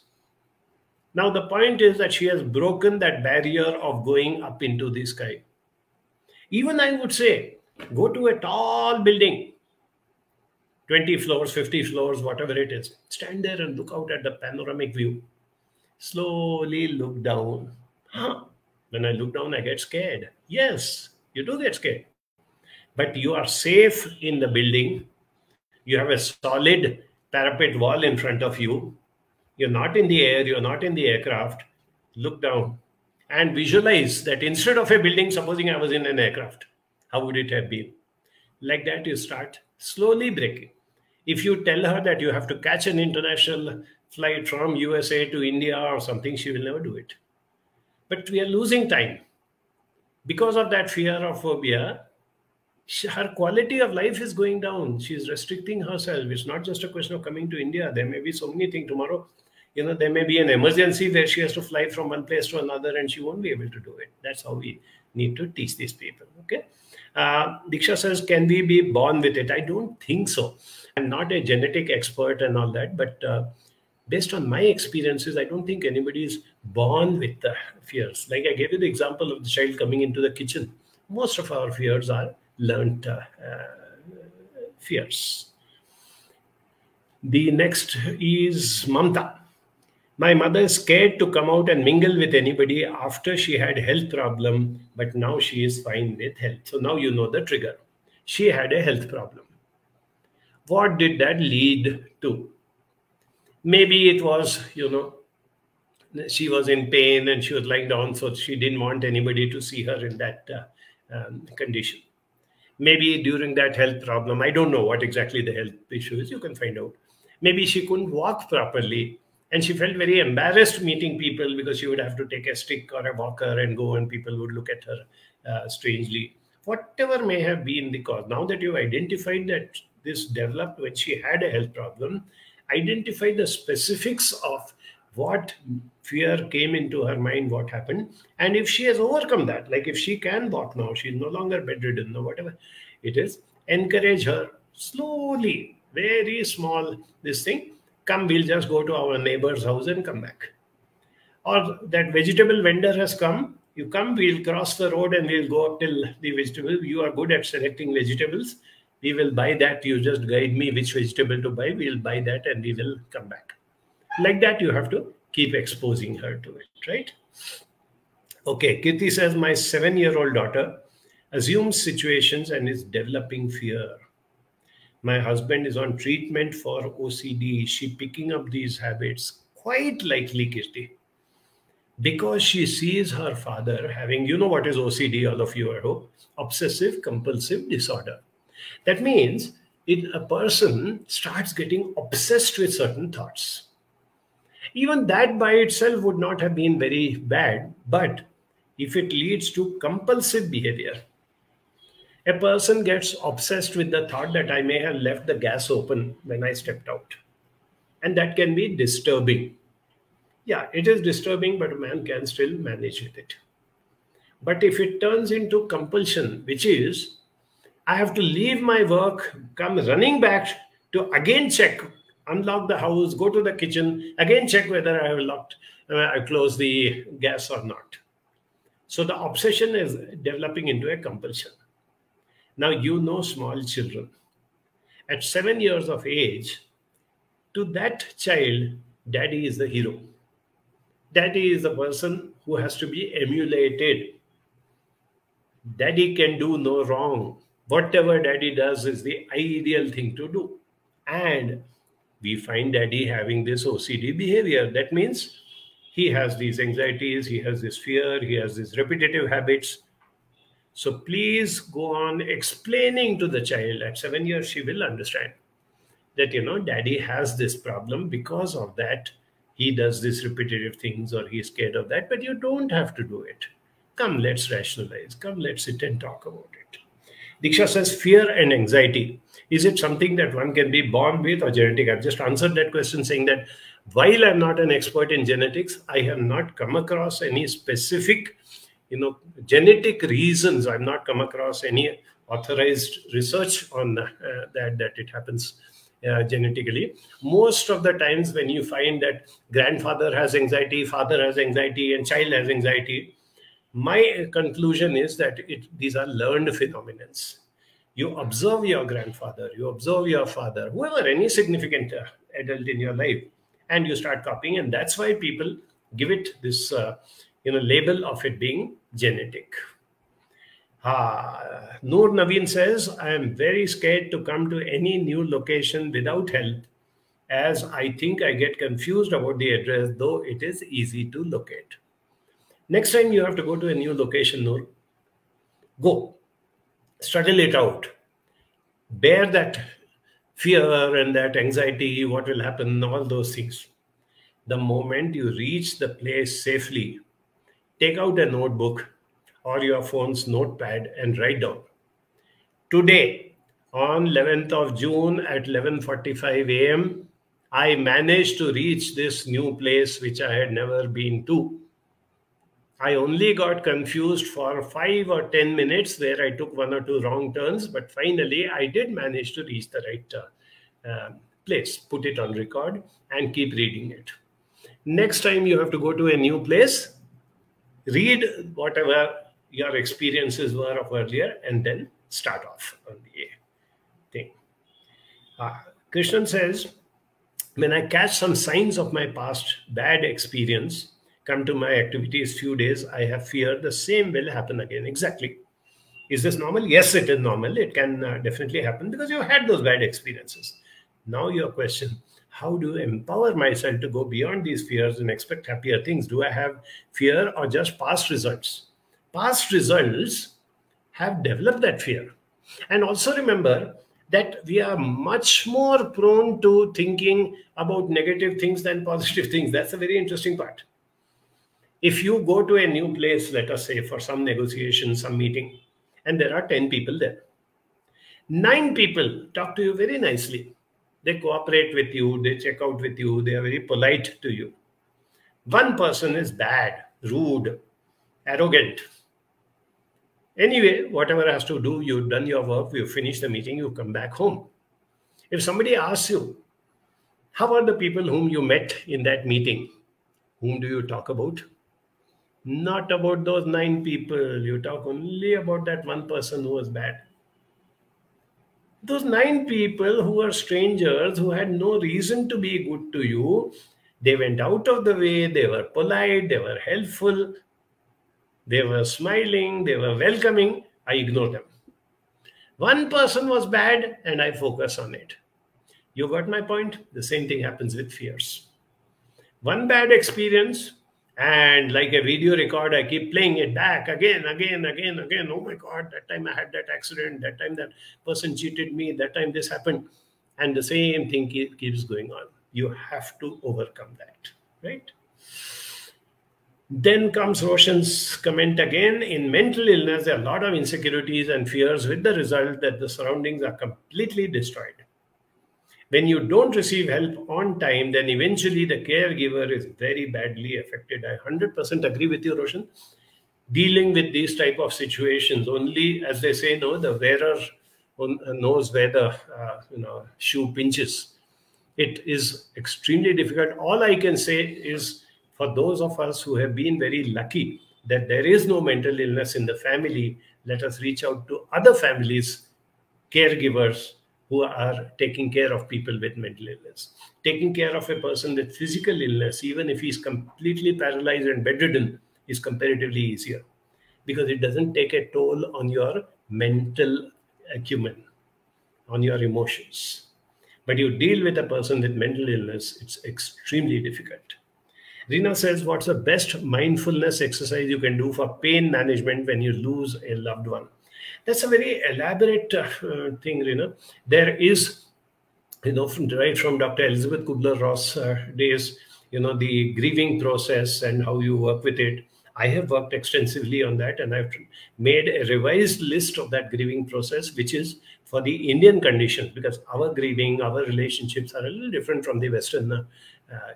Now, the point is that she has broken that barrier of going up into the sky. Even I would say, go to a tall building, 20 floors, 50 floors, whatever it is. Stand there and look out at the panoramic view. Slowly look down. Huh. When I look down, I get scared. Yes, you do get scared but you are safe in the building. You have a solid parapet wall in front of you. You're not in the air, you're not in the aircraft. Look down and visualize that instead of a building, supposing I was in an aircraft, how would it have been? Like that, you start slowly breaking. If you tell her that you have to catch an international flight from USA to India or something, she will never do it. But we are losing time. Because of that fear or phobia, her quality of life is going down. She's restricting herself. It's not just a question of coming to India. There may be so many things tomorrow. You know, there may be an emergency where she has to fly from one place to another and she won't be able to do it. That's how we need to teach these people. Okay. Uh, Diksha says, can we be born with it? I don't think so. I'm not a genetic expert and all that, but uh, based on my experiences, I don't think anybody is born with the fears. Like I gave you the example of the child coming into the kitchen. Most of our fears are learned uh, fears. The next is Mamta. My mother is scared to come out and mingle with anybody after she had health problem, but now she is fine with health. So now you know the trigger. She had a health problem. What did that lead to? Maybe it was, you know, she was in pain and she was lying down, so she didn't want anybody to see her in that uh, um, condition maybe during that health problem i don't know what exactly the health issue is you can find out. Maybe she couldn't walk properly and she felt very embarrassed meeting people because she would have to take a stick or a walker and go and people would look at her uh, strangely. Whatever may have been the cause now that you've identified that this developed when she had a health problem identify the specifics of what fear came into her mind, what happened. And if she has overcome that, like if she can walk now, she's no longer bedridden or whatever it is, encourage her slowly, very small, this thing, come, we'll just go to our neighbor's house and come back. Or that vegetable vendor has come, you come, we'll cross the road and we'll go up till the vegetable. You are good at selecting vegetables. We will buy that. You just guide me which vegetable to buy. We'll buy that and we will come back. Like that, you have to keep exposing her to it, right? Okay, Kirti says, my seven year old daughter assumes situations and is developing fear. My husband is on treatment for OCD. Is she picking up these habits? Quite likely, Kirti. Because she sees her father having, you know what is OCD, all of you, I hope, obsessive compulsive disorder. That means it, a person starts getting obsessed with certain thoughts. Even that by itself would not have been very bad, but if it leads to compulsive behavior, a person gets obsessed with the thought that I may have left the gas open when I stepped out. And that can be disturbing. Yeah, it is disturbing, but a man can still manage with it. But if it turns into compulsion, which is I have to leave my work, come running back to again check, unlock the house, go to the kitchen, again check whether I have locked, uh, I closed the gas or not. So the obsession is developing into a compulsion. Now, you know small children. At seven years of age, to that child, daddy is the hero. Daddy is the person who has to be emulated. Daddy can do no wrong. Whatever daddy does is the ideal thing to do. And we find daddy having this OCD behavior. That means he has these anxieties, he has this fear, he has these repetitive habits so please go on explaining to the child at seven years, she will understand that, you know, daddy has this problem because of that. He does these repetitive things or he's scared of that, but you don't have to do it. Come, let's rationalize. Come, let's sit and talk about it. Diksha says fear and anxiety. Is it something that one can be born with or genetic? I've just answered that question saying that while I'm not an expert in genetics, I have not come across any specific you know genetic reasons i've not come across any authorized research on uh, that that it happens uh, genetically most of the times when you find that grandfather has anxiety father has anxiety and child has anxiety my conclusion is that it, these are learned phenomena you observe your grandfather you observe your father whoever any significant uh, adult in your life and you start copying and that's why people give it this uh, you know label of it being genetic. Uh, Noor Naveen says, I am very scared to come to any new location without help as I think I get confused about the address, though it is easy to locate. Next time you have to go to a new location, Noor, go, struggle it out, bear that fear and that anxiety, what will happen, all those things. The moment you reach the place safely, take out a notebook or your phone's notepad and write down. Today, on 11th of June at 11:45 a.m., I managed to reach this new place which I had never been to. I only got confused for five or 10 minutes where I took one or two wrong turns, but finally I did manage to reach the right uh, uh, place. Put it on record and keep reading it. Next time you have to go to a new place, read whatever your experiences were of earlier and then start off on the thing. Uh, Krishnan says, when I catch some signs of my past bad experience, come to my activities few days, I have fear the same will happen again. Exactly. Is this normal? Yes, it is normal. It can uh, definitely happen because you had those bad experiences. Now your question, how do I empower myself to go beyond these fears and expect happier things? Do I have fear or just past results? Past results have developed that fear. And also remember that we are much more prone to thinking about negative things than positive things. That's a very interesting part. If you go to a new place, let us say for some negotiation, some meeting, and there are 10 people there, nine people talk to you very nicely they cooperate with you, they check out with you, they are very polite to you. One person is bad, rude, arrogant. Anyway, whatever has to do, you've done your work, you finish the meeting, you come back home. If somebody asks you, How are the people whom you met in that meeting? Whom do you talk about? Not about those nine people. You talk only about that one person who was bad. Those nine people who were strangers, who had no reason to be good to you, they went out of the way, they were polite, they were helpful, they were smiling, they were welcoming. I ignore them. One person was bad and I focus on it. You got my point? The same thing happens with fears. One bad experience, and like a video record, I keep playing it back again, again, again, again. Oh my God, that time I had that accident, that time that person cheated me, that time this happened. And the same thing keeps going on. You have to overcome that, right? Then comes Roshan's comment again. In mental illness, there are a lot of insecurities and fears with the result that the surroundings are completely destroyed. When you don't receive help on time, then eventually the caregiver is very badly affected. I 100% agree with you, Roshan. Dealing with these type of situations, only as they say, no, the wearer knows where the uh, you know shoe pinches. It is extremely difficult. All I can say is for those of us who have been very lucky that there is no mental illness in the family, let us reach out to other families, caregivers who are taking care of people with mental illness. Taking care of a person with physical illness, even if he's completely paralyzed and bedridden, is comparatively easier because it doesn't take a toll on your mental acumen, on your emotions. But you deal with a person with mental illness, it's extremely difficult. Rina says, What's the best mindfulness exercise you can do for pain management when you lose a loved one? That's a very elaborate uh, thing, Rina. There is, you know, from, right from Dr. Elizabeth Kubler Ross uh, days, you know, the grieving process and how you work with it. I have worked extensively on that and I've made a revised list of that grieving process, which is for the Indian condition, because our grieving, our relationships are a little different from the Western uh,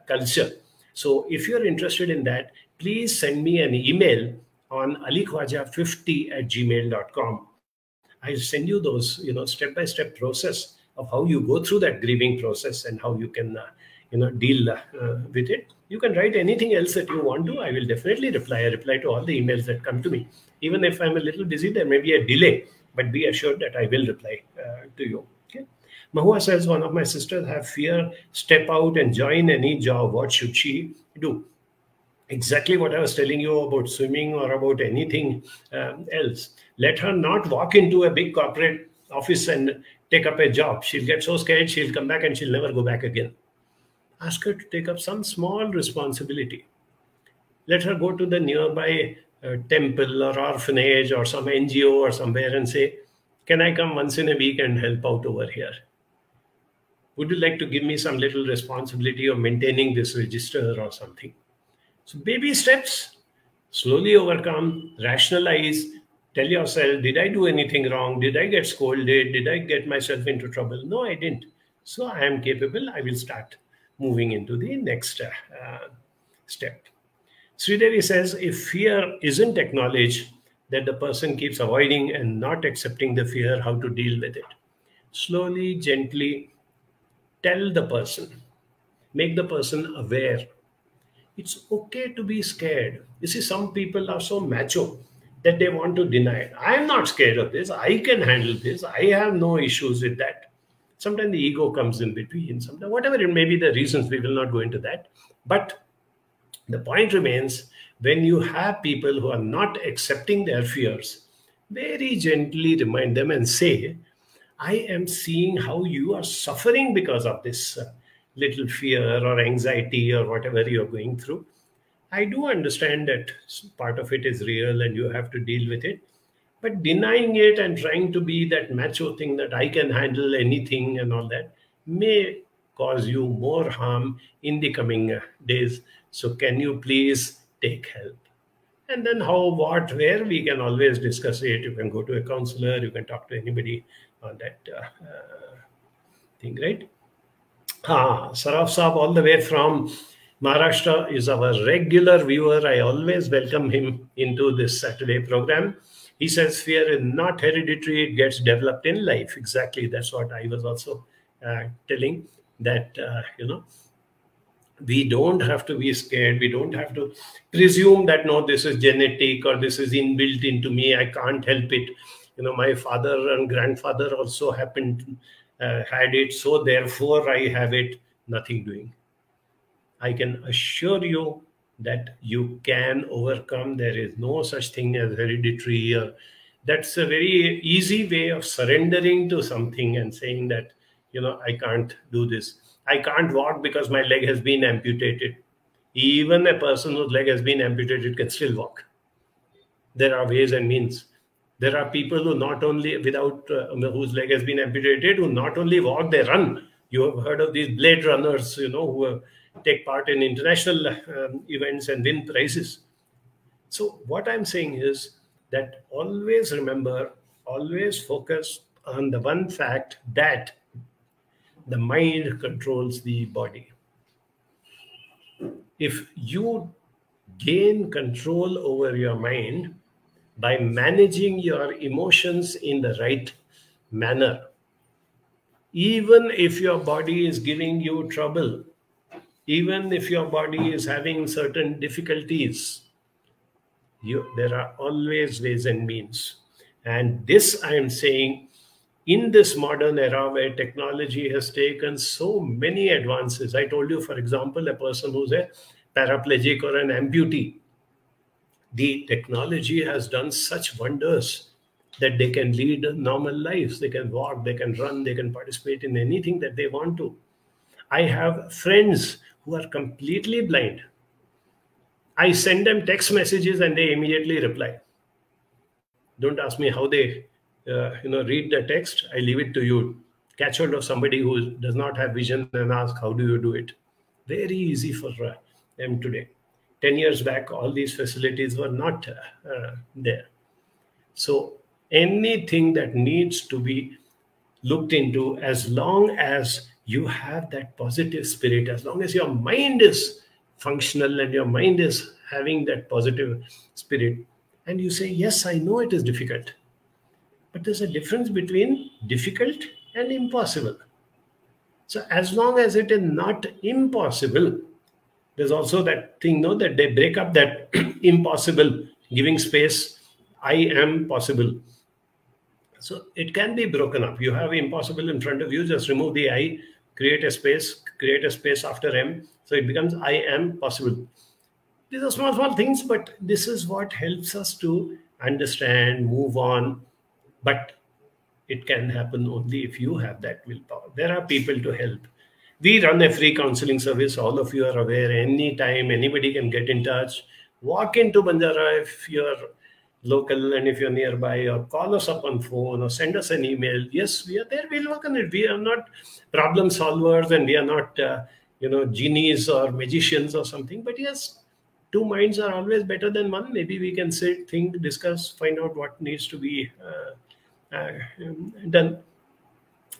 culture. So if you're interested in that, please send me an email on alikhwaja50 at gmail.com. I'll send you those, you know, step-by-step process of how you go through that grieving process and how you can, uh, you know, deal uh, with it. You can write anything else that you want to. I will definitely reply. I reply to all the emails that come to me. Even if I'm a little busy, there may be a delay, but be assured that I will reply uh, to you. Mahua says one of my sisters have fear, step out and join any job. What should she do? Exactly what I was telling you about swimming or about anything um, else. Let her not walk into a big corporate office and take up a job. She'll get so scared, she'll come back and she'll never go back again. Ask her to take up some small responsibility. Let her go to the nearby uh, temple or orphanage or some NGO or somewhere and say, Can I come once in a week and help out over here? would you like to give me some little responsibility of maintaining this register or something? So, baby steps, slowly overcome, rationalize, tell yourself, did I do anything wrong? Did I get scolded? Did I get myself into trouble? No, I didn't. So, I am capable. I will start moving into the next uh, step. Sridevi says, if fear isn't acknowledged, that the person keeps avoiding and not accepting the fear, how to deal with it. Slowly, gently, tell the person, make the person aware. It's okay to be scared. You see, some people are so macho that they want to deny it. I am not scared of this. I can handle this. I have no issues with that. Sometimes the ego comes in between. Sometimes, whatever it may be, the reasons, we will not go into that. But the point remains when you have people who are not accepting their fears, very gently remind them and say, I am seeing how you are suffering because of this uh, little fear or anxiety or whatever you're going through. I do understand that part of it is real and you have to deal with it. But denying it and trying to be that macho thing that I can handle anything and all that may cause you more harm in the coming uh, days. So, can you please take help? And then, how, what, where, we can always discuss it. You can go to a counselor, you can talk to anybody on that uh, uh, thing, right? Ah, Saraf Saab, all the way from Maharashtra, is our regular viewer. I always welcome him into this Saturday program. He says fear is not hereditary, it gets developed in life. Exactly, that's what I was also uh, telling. that uh, you know we don't have to be scared we don't have to presume that no this is genetic or this is inbuilt into me i can't help it you know my father and grandfather also happened uh, had it so therefore i have it nothing doing i can assure you that you can overcome there is no such thing as hereditary or that's a very easy way of surrendering to something and saying that you know i can't do this I can't walk because my leg has been amputated. Even a person whose leg has been amputated can still walk. There are ways and means. There are people who not only without uh, whose leg has been amputated, who not only walk, they run. You have heard of these blade runners, you know, who uh, take part in international um, events and win prizes. So what I'm saying is that always remember, always focus on the one fact that the mind controls the body. If you gain control over your mind by managing your emotions in the right manner, even if your body is giving you trouble, even if your body is having certain difficulties, you, there are always ways and means. And this I am saying in this modern era where technology has taken so many advances. I told you, for example, a person who's a paraplegic or an amputee, the technology has done such wonders that they can lead normal lives. They can walk, they can run, they can participate in anything that they want to. I have friends who are completely blind. I send them text messages and they immediately reply. Don't ask me how they uh, you know read the text i leave it to you catch hold of somebody who does not have vision and ask how do you do it very easy for uh, them today 10 years back all these facilities were not uh, there so anything that needs to be looked into as long as you have that positive spirit as long as your mind is functional and your mind is having that positive spirit and you say yes i know it is difficult but there's a difference between difficult and impossible. So as long as it is not impossible, there's also that thing, no, that they break up that impossible, giving space, I am possible. So it can be broken up. You have impossible in front of you, just remove the I, create a space, create a space after M. So it becomes I am possible. These are small, small things, but this is what helps us to understand, move on, but it can happen only if you have that willpower. There are people to help. We run a free counseling service. All of you are aware. Anytime anybody can get in touch. Walk into Banjara if you're local and if you're nearby, or call us up on phone or send us an email. Yes, we are there. We'll work on it. We are not problem solvers and we are not, uh, you know, genies or magicians or something. But yes, two minds are always better than one. Maybe we can sit, think, discuss, find out what needs to be. Uh, uh, done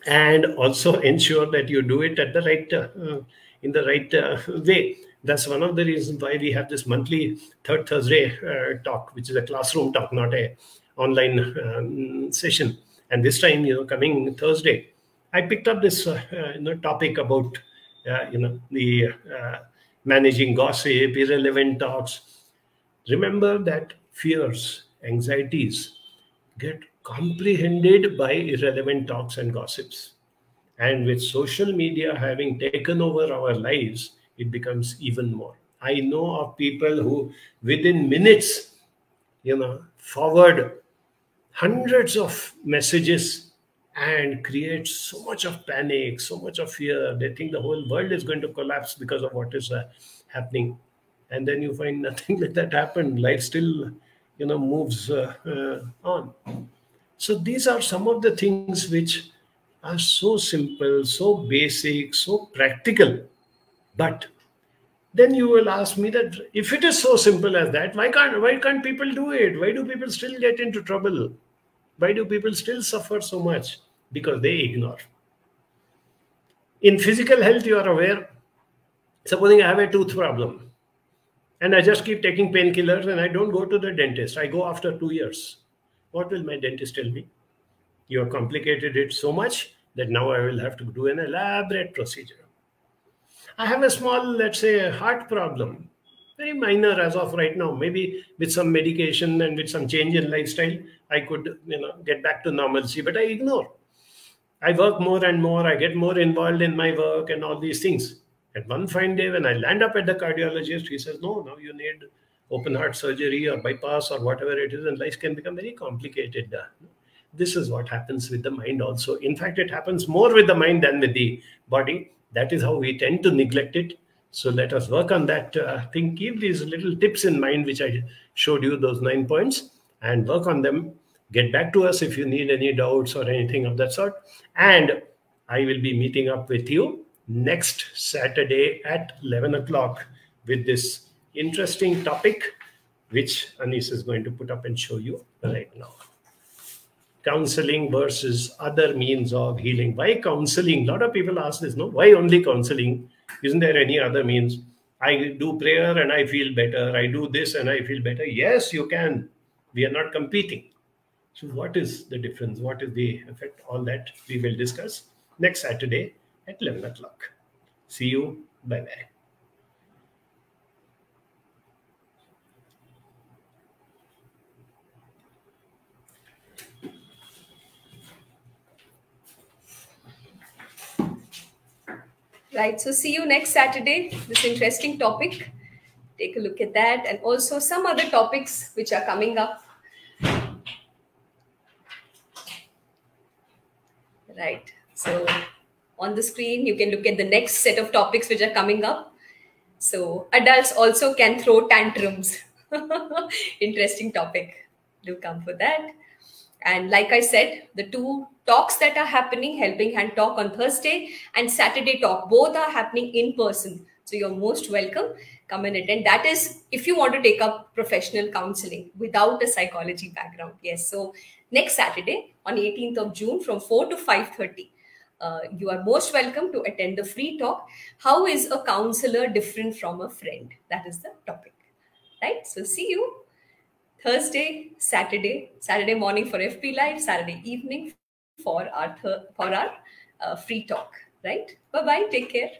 and also ensure that you do it at the right uh, in the right uh, way that's one of the reasons why we have this monthly third thursday uh, talk which is a classroom talk not a online um, session and this time you know coming thursday i picked up this uh, you know topic about uh, you know the managing gossip irrelevant talks remember that fears anxieties get comprehended by irrelevant talks and gossips. And with social media having taken over our lives, it becomes even more. I know of people who, within minutes, you know, forward hundreds of messages and create so much of panic, so much of fear. They think the whole world is going to collapse because of what is uh, happening. And then you find nothing like that happened. Life still, you know, moves uh, uh, on. So these are some of the things which are so simple, so basic, so practical. But then you will ask me that if it is so simple as that, why can't why can't people do it? Why do people still get into trouble? Why do people still suffer so much? Because they ignore. In physical health, you are aware. Supposing I have a tooth problem and I just keep taking painkillers and I don't go to the dentist. I go after two years. What will my dentist tell me? You have complicated it so much that now I will have to do an elaborate procedure. I have a small, let's say, heart problem, very minor as of right now. Maybe with some medication and with some change in lifestyle, I could, you know, get back to normalcy. But I ignore. I work more and more. I get more involved in my work and all these things. And one fine day, when I land up at the cardiologist, he says, "No, now you need open heart surgery or bypass or whatever it is, and life can become very complicated." This is what happens with the mind also. In fact, it happens more with the mind than with the body. That is how we tend to neglect it. So let us work on that. Uh, think, keep these little tips in mind, which I showed you, those nine points, and work on them. Get back to us if you need any doubts or anything of that sort. And I will be meeting up with you next Saturday at 11 o'clock with this interesting topic, which Anis is going to put up and show you right now counseling versus other means of healing. Why counseling? A lot of people ask this, no? Why only counseling? Isn't there any other means? I do prayer and I feel better. I do this and I feel better. Yes, you can. We are not competing. So, what is the difference? What is the effect? All that we will discuss next Saturday at 11 o'clock. See you. Bye bye. Right. So see you next Saturday. This interesting topic. Take a look at that and also some other topics which are coming up. Right. So on the screen, you can look at the next set of topics which are coming up. So adults also can throw tantrums. interesting topic. Do come for that. And like I said, the two talks that are happening, Helping Hand Talk on Thursday and Saturday Talk, both are happening in person. So you're most welcome. Come and attend. That is if you want to take up professional counseling without a psychology background. Yes. So next Saturday on 18th of June from 4 to 5:30. Uh, you are most welcome to attend the free talk. How is a counselor different from a friend? That is the topic. Right? So see you Thursday, Saturday, Saturday morning for FB Live, Saturday evening for our for our uh, free talk. Right? Bye bye. Take care.